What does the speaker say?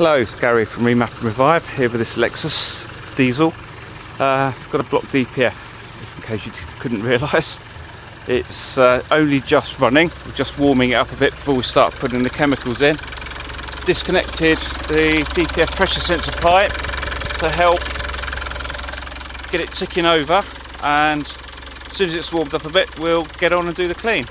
Hello, it's Gary from Remap and Revive here with this Lexus diesel. Uh, it's got a block DPF, in case you couldn't realise. It's uh, only just running, we're just warming it up a bit before we start putting the chemicals in. Disconnected the DPF pressure sensor pipe to help get it ticking over and as soon as it's warmed up a bit we'll get on and do the clean.